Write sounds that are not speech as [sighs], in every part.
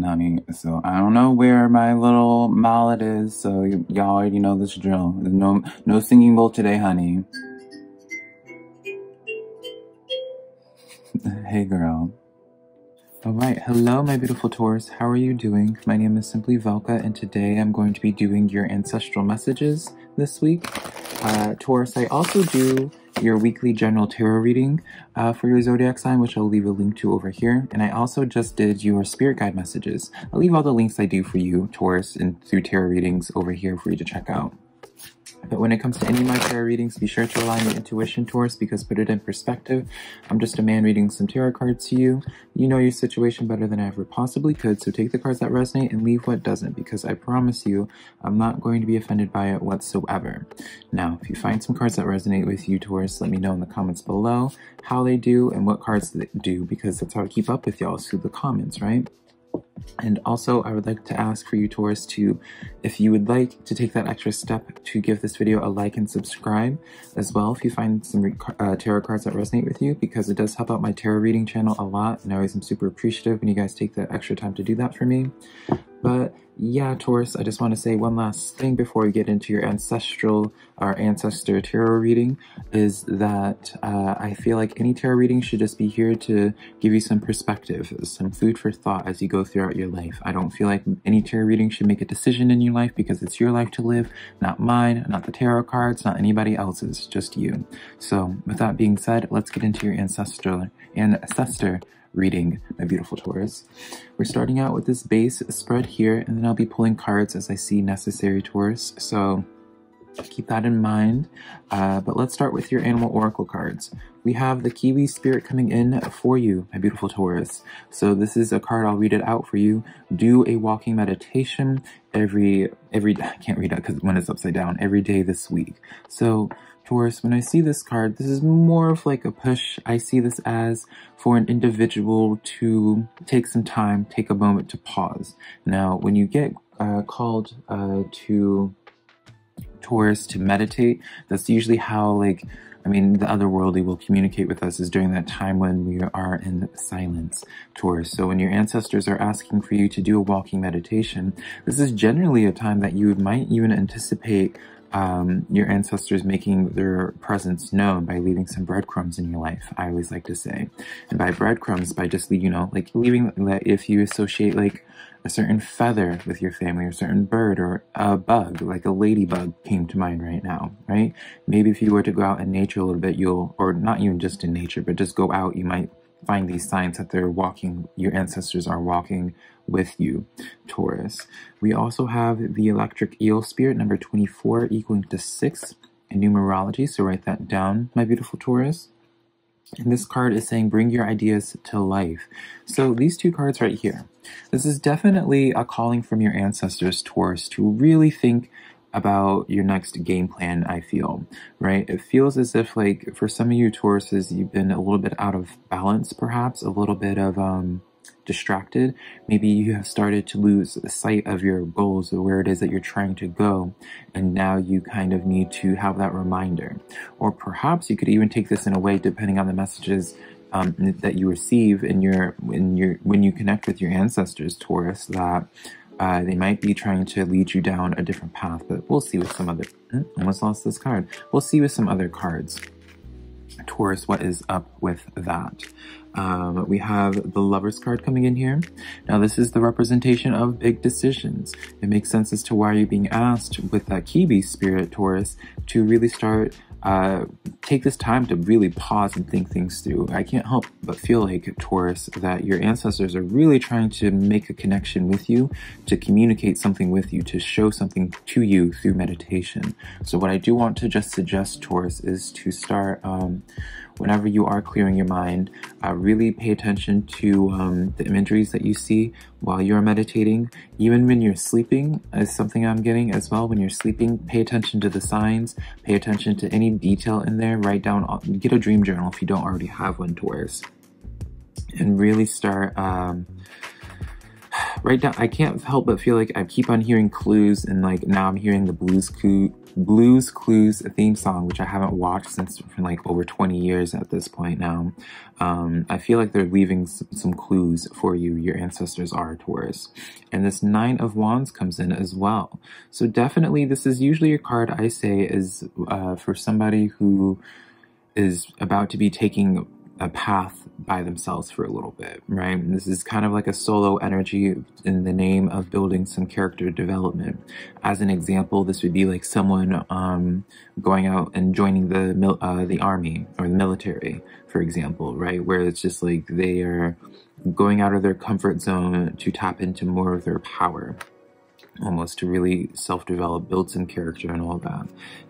Honey, so I don't know where my little mallet is, so y'all already know this drill. There's no, no singing bowl today, honey. [laughs] hey, girl. All right, hello, my beautiful Taurus. How are you doing? My name is Simply Velca, and today I'm going to be doing your ancestral messages this week. Uh, Taurus, I also do your weekly general tarot reading uh, for your zodiac sign, which I'll leave a link to over here. And I also just did your spirit guide messages. I'll leave all the links I do for you, Taurus, and through tarot readings over here for you to check out. But when it comes to any of my tarot readings, be sure to rely on your intuition, Taurus, because put it in perspective, I'm just a man reading some tarot cards to you. You know your situation better than I ever possibly could, so take the cards that resonate and leave what doesn't, because I promise you, I'm not going to be offended by it whatsoever. Now, if you find some cards that resonate with you, Taurus, let me know in the comments below how they do and what cards they do, because that's how I keep up with y'all through the comments, right? And also, I would like to ask for you, Taurus, to, if you would like to take that extra step to give this video a like and subscribe as well if you find some uh, tarot cards that resonate with you, because it does help out my tarot reading channel a lot, and I always am super appreciative when you guys take the extra time to do that for me. But yeah, Taurus, I just want to say one last thing before we get into your ancestral or ancestor tarot reading is that uh, I feel like any tarot reading should just be here to give you some perspective, some food for thought as you go throughout your life. I don't feel like any tarot reading should make a decision in your life because it's your life to live, not mine, not the tarot cards, not anybody else's, just you. So with that being said, let's get into your ancestral ancestor reading, my beautiful Taurus. We're starting out with this base spread here, and then I'll be pulling cards as I see necessary, Taurus. So keep that in mind. Uh, but let's start with your animal oracle cards. We have the Kiwi Spirit coming in for you, my beautiful Taurus. So this is a card, I'll read it out for you. Do a walking meditation every, every, I can't read that because when it's upside down, every day this week. So Taurus, when I see this card, this is more of like a push. I see this as for an individual to take some time, take a moment to pause. Now, when you get uh, called uh, to Taurus to meditate, that's usually how like I mean, the otherworldly will communicate with us is during that time when we are in silence, Taurus. So when your ancestors are asking for you to do a walking meditation, this is generally a time that you might even anticipate um, your ancestors making their presence known by leaving some breadcrumbs in your life, I always like to say. And by breadcrumbs, by just, you know, like leaving, that if you associate like a certain feather with your family, or a certain bird, or a bug, like a ladybug came to mind right now, right? Maybe if you were to go out in nature a little bit, you'll, or not even just in nature, but just go out, you might find these signs that they're walking, your ancestors are walking with you, Taurus. We also have the electric eel spirit, number 24, equaling to 6 in numerology, so write that down, my beautiful Taurus. And this card is saying, bring your ideas to life. So these two cards right here, this is definitely a calling from your ancestors, Taurus, to really think about your next game plan, I feel, right? It feels as if like for some of you Tauruses, you've been a little bit out of balance, perhaps, a little bit of, um, distracted. Maybe you have started to lose sight of your goals or where it is that you're trying to go. And now you kind of need to have that reminder. Or perhaps you could even take this in a way, depending on the messages um, that you receive in your, in your, when you connect with your ancestors, Taurus, that uh, they might be trying to lead you down a different path, but we'll see with some other, hmm, almost lost this card. We'll see with some other cards. Taurus, what is up with that? Um, we have the Lover's card coming in here. Now, this is the representation of big decisions. It makes sense as to why you're being asked with that Kiwi spirit, Taurus, to really start uh, take this time to really pause and think things through. I can't help but feel like, Taurus, that your ancestors are really trying to make a connection with you, to communicate something with you, to show something to you through meditation. So what I do want to just suggest, Taurus, is to start um, whenever you are clearing your mind, uh, really pay attention to um, the imageries that you see while you're meditating. Even when you're sleeping is something I'm getting as well. When you're sleeping, pay attention to the signs, pay attention to any detail in there, write down, get a dream journal if you don't already have one, Taurus. And really start, um, right down, I can't help but feel like I keep on hearing clues and like now I'm hearing the blues clue, Blue's Clues theme song, which I haven't watched since like over 20 years at this point now. Um, I feel like they're leaving some clues for you. Your ancestors are Taurus. And this Nine of Wands comes in as well. So definitely this is usually a card I say is uh, for somebody who is about to be taking a path by themselves for a little bit, right? And this is kind of like a solo energy in the name of building some character development. As an example, this would be like someone um, going out and joining the uh, the army or the military, for example, right? Where it's just like they are going out of their comfort zone to tap into more of their power almost to really self-develop, build some character and all that.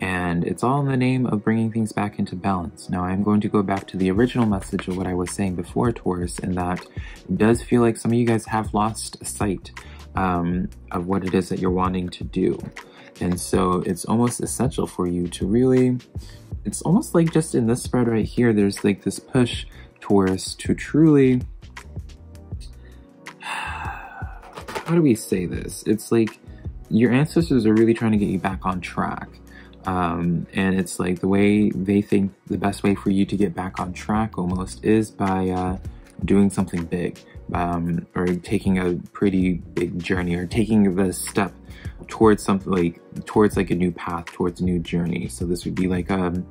And it's all in the name of bringing things back into balance. Now I'm going to go back to the original message of what I was saying before, Taurus, in that it does feel like some of you guys have lost sight um, of what it is that you're wanting to do. And so it's almost essential for you to really, it's almost like just in this spread right here, there's like this push, Taurus, to truly how do we say this? It's like your ancestors are really trying to get you back on track. Um, and it's like the way they think the best way for you to get back on track almost is by uh, doing something big um, or taking a pretty big journey or taking the step towards something like towards like a new path towards a new journey so this would be like um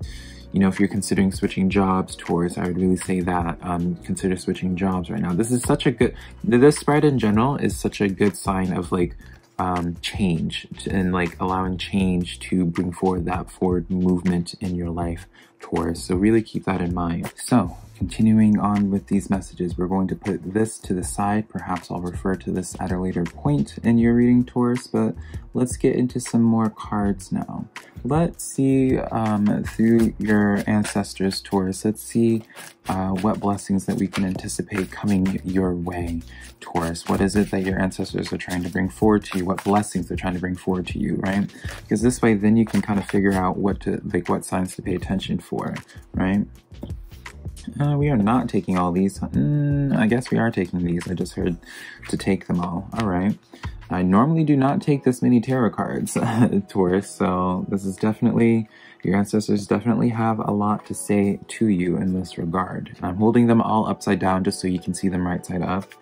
you know, if you're considering switching jobs towards, I would really say that um, consider switching jobs right now. This is such a good, this spread in general is such a good sign of like um, change and like allowing change to bring forward that forward movement in your life, Taurus. So really keep that in mind. So Continuing on with these messages, we're going to put this to the side. Perhaps I'll refer to this at a later point in your reading, Taurus, but let's get into some more cards now. Let's see um, through your ancestors, Taurus. Let's see uh, what blessings that we can anticipate coming your way, Taurus. What is it that your ancestors are trying to bring forward to you? What blessings they're trying to bring forward to you, right? Because this way, then you can kind of figure out what to, like, what signs to pay attention for, right? Uh, we are not taking all these. Mm, I guess we are taking these. I just heard to take them all. All right. I normally do not take this many tarot cards, [laughs] Taurus, so this is definitely, your ancestors definitely have a lot to say to you in this regard. I'm holding them all upside down just so you can see them right side up.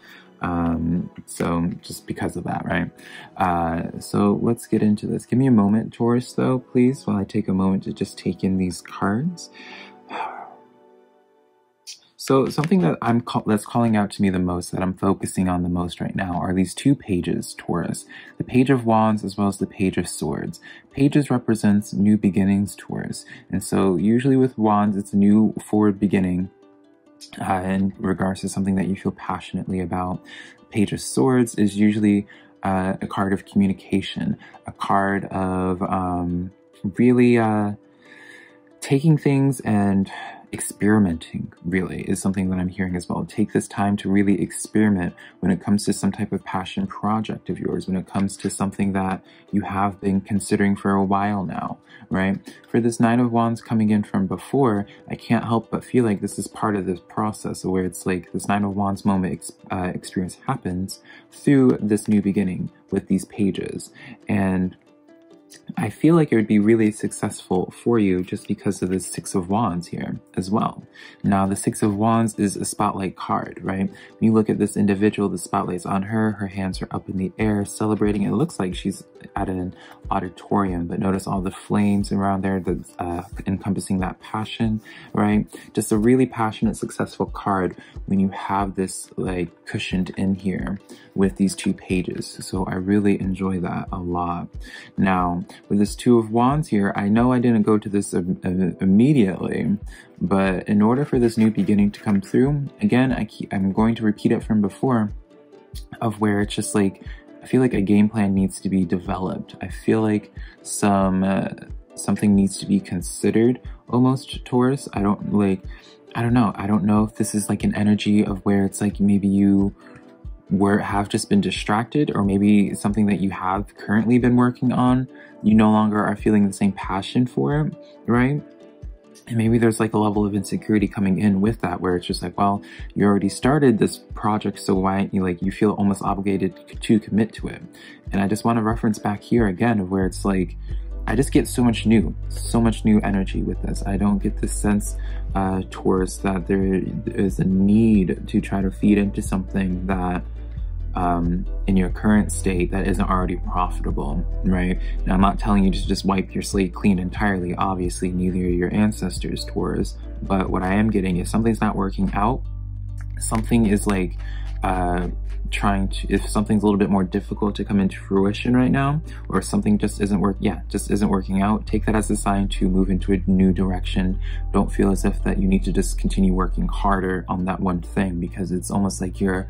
Um, so just because of that, right? Uh, so let's get into this. Give me a moment, Taurus, though, please, while I take a moment to just take in these cards. So something that I'm that's calling out to me the most, that I'm focusing on the most right now, are these two pages, Taurus. The page of wands as well as the page of swords. Pages represents new beginnings, Taurus. And so usually with wands, it's a new forward beginning uh, in regards to something that you feel passionately about. Page of swords is usually uh, a card of communication, a card of um, really uh, taking things and experimenting really is something that I'm hearing as well. Take this time to really experiment when it comes to some type of passion project of yours, when it comes to something that you have been considering for a while now, right? For this Nine of Wands coming in from before, I can't help but feel like this is part of this process where it's like this Nine of Wands moment ex uh, experience happens through this new beginning with these pages. And I feel like it would be really successful for you just because of the Six of Wands here as well. Now, the Six of Wands is a spotlight card, right? When you look at this individual, the spotlight's on her, her hands are up in the air celebrating. It looks like she's at an auditorium, but notice all the flames around there that's uh, encompassing that passion, right? Just a really passionate, successful card when you have this like cushioned in here with these two pages. So I really enjoy that a lot. Now, with this Two of Wands here, I know I didn't go to this immediately, but in order for this new beginning to come through, again, I keep, I'm going to repeat it from before, of where it's just like, I feel like a game plan needs to be developed. I feel like some, uh, something needs to be considered almost Taurus. I don't like, I don't know. I don't know if this is like an energy of where it's like maybe you were have just been distracted or maybe something that you have currently been working on you no longer are feeling the same passion for it right and maybe there's like a level of insecurity coming in with that where it's just like well you already started this project so why you like you feel almost obligated to commit to it and i just want to reference back here again of where it's like I just get so much new, so much new energy with this. I don't get this sense uh, towards that there is a need to try to feed into something that um, in your current state that isn't already profitable, right? Now, I'm not telling you to just wipe your slate clean entirely. Obviously, neither are your ancestors, Taurus. But what I am getting is something's not working out. Something is like uh, trying to, if something's a little bit more difficult to come into fruition right now, or something just isn't work, yeah, just isn't working out, take that as a sign to move into a new direction. Don't feel as if that you need to just continue working harder on that one thing because it's almost like you're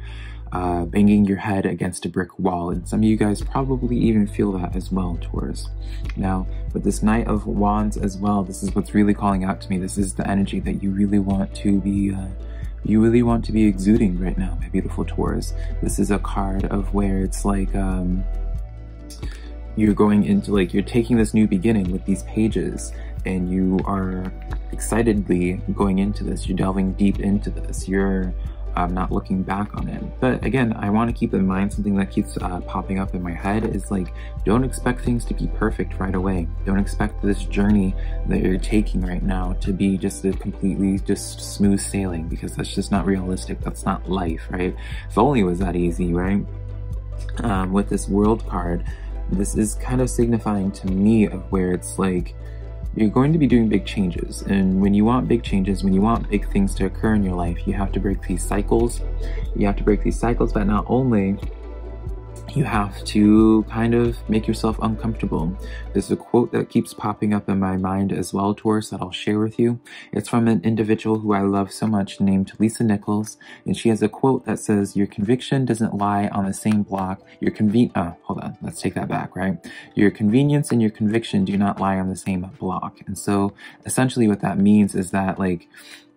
uh, banging your head against a brick wall. And some of you guys probably even feel that as well, Taurus. Now, with this Knight of Wands as well, this is what's really calling out to me. This is the energy that you really want to be uh, you really want to be exuding right now, my beautiful Taurus. This is a card of where it's like, um, you're going into like, you're taking this new beginning with these pages and you are excitedly going into this. You're delving deep into this. You're um, not looking back on it. But again, I want to keep in mind something that keeps uh, popping up in my head is like, don't expect things to be perfect right away. Don't expect this journey that you're taking right now to be just a completely just smooth sailing because that's just not realistic. That's not life, right? If only was that easy, right? Um, with this world card, this is kind of signifying to me of where it's like, you're going to be doing big changes. And when you want big changes, when you want big things to occur in your life, you have to break these cycles. You have to break these cycles, but not only you have to kind of make yourself uncomfortable. There's a quote that keeps popping up in my mind as well, Taurus, that I'll share with you. It's from an individual who I love so much named Lisa Nichols, and she has a quote that says, Your conviction doesn't lie on the same block. Your conven- oh, hold on, let's take that back, right? Your convenience and your conviction do not lie on the same block. And so essentially what that means is that like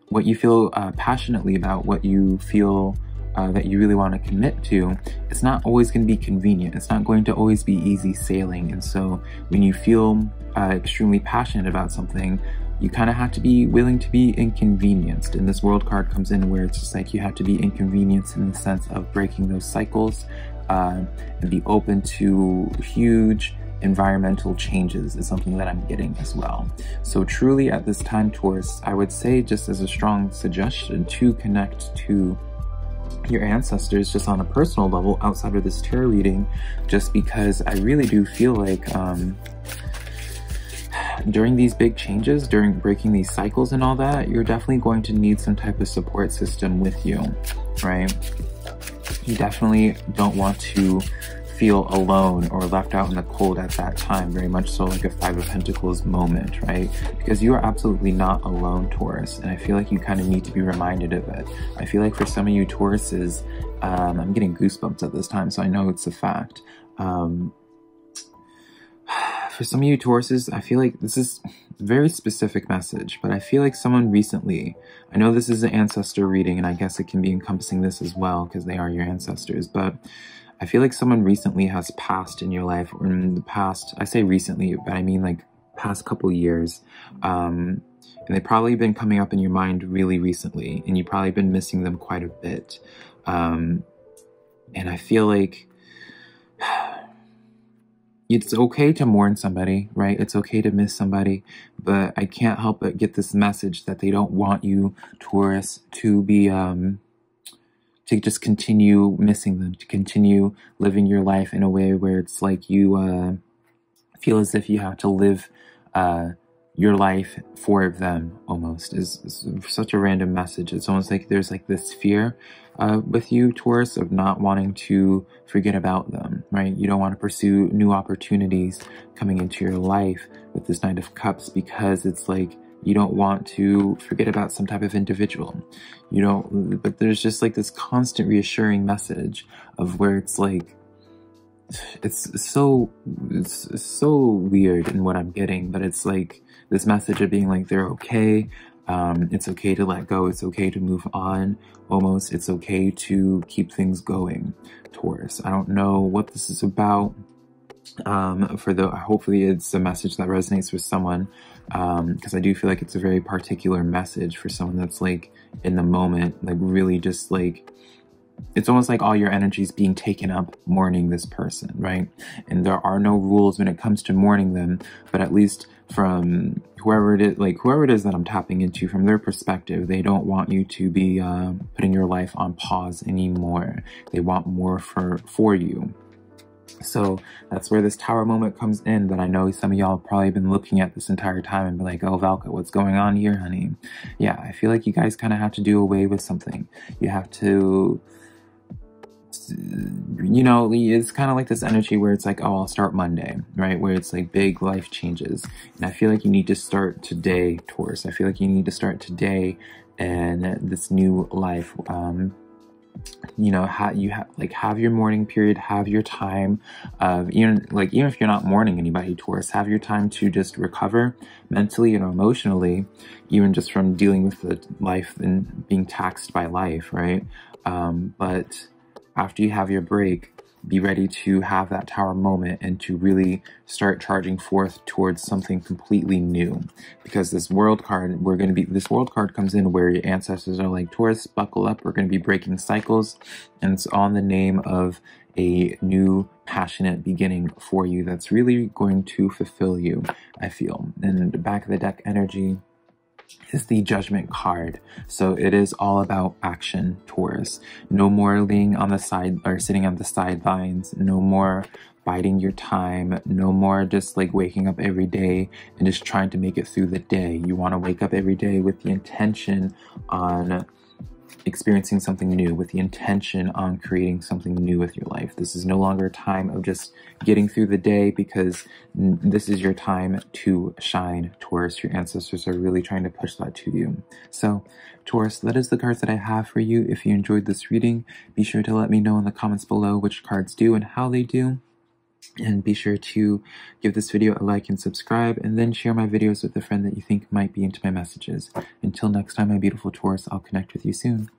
what you feel uh, passionately about, what you feel uh, that you really want to commit to, it's not always going to be convenient. It's not going to always be easy sailing. And so when you feel uh, extremely passionate about something, you kind of have to be willing to be inconvenienced. And this world card comes in where it's just like you have to be inconvenienced in the sense of breaking those cycles uh, and be open to huge environmental changes is something that I'm getting as well. So truly at this time, Taurus, I would say just as a strong suggestion to connect to your ancestors just on a personal level outside of this tarot reading, just because I really do feel like um, during these big changes, during breaking these cycles and all that, you're definitely going to need some type of support system with you, right? You definitely don't want to feel alone or left out in the cold at that time, very much so like a Five of Pentacles moment, right? Because you are absolutely not alone, Taurus, and I feel like you kind of need to be reminded of it. I feel like for some of you Tauruses, um, I'm getting goosebumps at this time, so I know it's a fact. Um, [sighs] for some of you Tauruses, I feel like this is very specific message, but I feel like someone recently, I know this is an ancestor reading, and I guess it can be encompassing this as well, because they are your ancestors, but I feel like someone recently has passed in your life, or in the past, I say recently, but I mean like past couple years. Um, and they've probably been coming up in your mind really recently, and you've probably been missing them quite a bit. Um, and I feel like [sighs] it's okay to mourn somebody, right? It's okay to miss somebody, but I can't help but get this message that they don't want you, Taurus, to be um, to just continue missing them, to continue living your life in a way where it's like you uh, feel as if you have to live uh, your life for them almost is, such a random message. It's almost like there's like this fear uh, with you, Taurus, of not wanting to forget about them, right? You don't want to pursue new opportunities coming into your life with this Knight of Cups because it's like you don't want to forget about some type of individual. You don't, but there's just like this constant reassuring message of where it's like, it's so, it's so weird in what I'm getting, but it's like this message of being like, they're okay. Um, it's okay to let go. It's okay to move on. Almost, it's okay to keep things going. Taurus. I don't know what this is about. Um, for the hopefully it's a message that resonates with someone because um, I do feel like it's a very particular message for someone that's like in the moment, like really just like it's almost like all your energy is being taken up mourning this person, right? And there are no rules when it comes to mourning them, but at least from whoever it is, like whoever it is that I'm tapping into, from their perspective, they don't want you to be uh, putting your life on pause anymore. They want more for for you. So that's where this tower moment comes in that I know some of y'all probably been looking at this entire time and be like, oh, Velca, what's going on here, honey? Yeah, I feel like you guys kind of have to do away with something. You have to you know, it's kind of like this energy where it's like, oh, I'll start Monday, right? Where it's like big life changes. And I feel like you need to start today, Taurus. I feel like you need to start today and this new life. Um, you know, ha- you have like have your mourning period, have your time of even like even if you're not mourning anybody, Taurus, have your time to just recover mentally and emotionally, even just from dealing with the life and being taxed by life, right? Um, but after you have your break, be ready to have that tower moment and to really start charging forth towards something completely new. Because this world card, we're going to be, this world card comes in where your ancestors are like, Taurus, buckle up, we're going to be breaking cycles. And it's on the name of a new passionate beginning for you that's really going to fulfill you, I feel. And back of the deck energy, is the judgment card. So it is all about action, Taurus. No more being on the side or sitting on the sidelines. No more biding your time. No more just like waking up every day and just trying to make it through the day. You want to wake up every day with the intention on experiencing something new with the intention on creating something new with your life. This is no longer a time of just getting through the day because this is your time to shine, Taurus. Your ancestors are really trying to push that to you. So, Taurus, that is the cards that I have for you. If you enjoyed this reading, be sure to let me know in the comments below which cards do and how they do. And be sure to give this video a like and subscribe, and then share my videos with a friend that you think might be into my messages. Until next time, my beautiful Taurus, I'll connect with you soon.